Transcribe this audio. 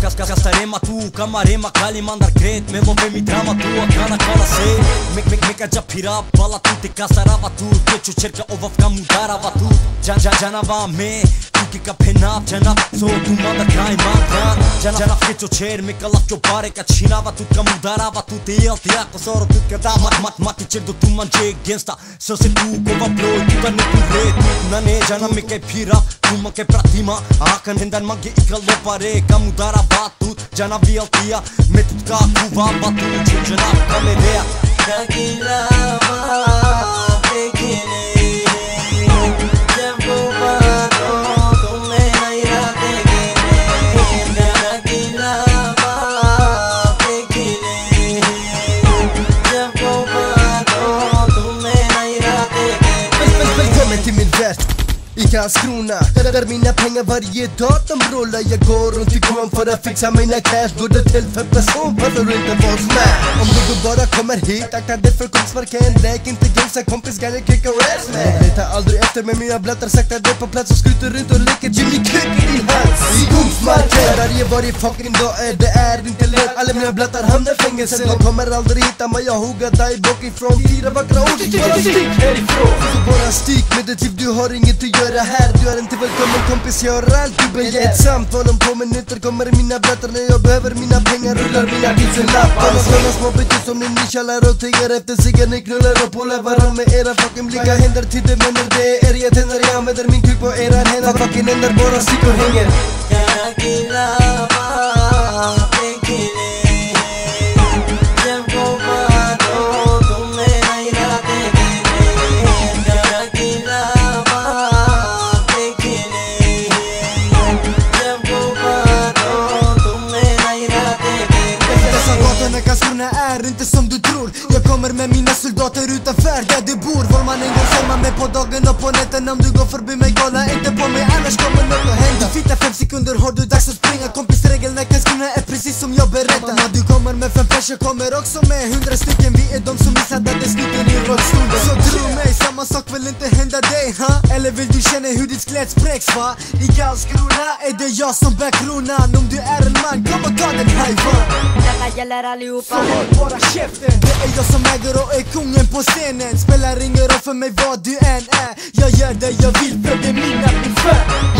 Castarema tu, camarema, calimandar cret Me love mi drama tu a cana cana se Me me meka ja phira bala tu te kasarava tu Te chu cherka ovaf ka mudarava tu Ja ja janava me Tu Tuki ka phenap na so tu manda kai manda Jana jana fkecho cher me kalaf kyo bare ka chinava tu ka mudarava tu te el te ako soro tu ka dava Mat mat mati cherdo tu manje gensta So se tu kova pro tu ka nuku re Nane jana me ke phira tu ma ke pratima A Akan hindan ma ke ikalo pare ka mudarava batut Gjana vjeltia Me të t'ka kuva batut Që gjëna për me i Karlskrona där, där mina pengar varje dag. De rullar Jag går runt i kön för att fixa mina cash. Går det till för person du inte vara smash Om du då bara kommer hit, akta dig för konstverk En lek inte gamesa kompis, kan jag kicka rest man Jag letar aldrig efter men jag bläddrar sakta dig på plats Och skryter runt och leker Jimmy Click i din hals. I Skogsmarken, varje varje fucking dag. Är det är inte lätt. Alla mina blattar hamnar i fängelse. De kommer aldrig hitta mig, jag hugger dig bort ifrån Fyra vackra ord, bara stick härifrån. Bara stick med det typ du har inget att göra här? Du är inte välkommen kompis, jag har allt du begär Ett samtal. Om två minuter kommer mina blattar När jag behöver mina pengar rullar mina tusenlappar Och såna små bitches som ni nischallar och tigger efter ciggen. Ni knullar och pullar varann med era fucking blicka händer till det när det är er. Tänder Jag använder min kuk på era händer Fucking händer bara stick och hänger. Kakilava pekine Men Karlskrona är inte som du tror. Jag kommer med mina soldater utanför där du bor. Var man än går ser man mig på dagen och på natten Om du går förbi mig kolla inte på mig annars kommer något hända. Du fittar fem sekunder har du dags att springa? Kompisregeln är Karlskrona är precis som jag berättar. När du kommer med fem pers jag kommer också med hundra stycken. Vi är de som misshandlade snuten i rullstolen Så tro mig, samma sak vill inte hända dig ha? Eller vill du känna hur ditt skelett spräcks va? I Karlskrona är det jag som bär kronan. Om du är en man, kom och ta den hajvan här gäller allihopa. Så håll bara käften Det är jag som äger och är kungen på scenen. Spelar ingen roll för mig vad du än är. Jag gör det jag vill för det är mina befäl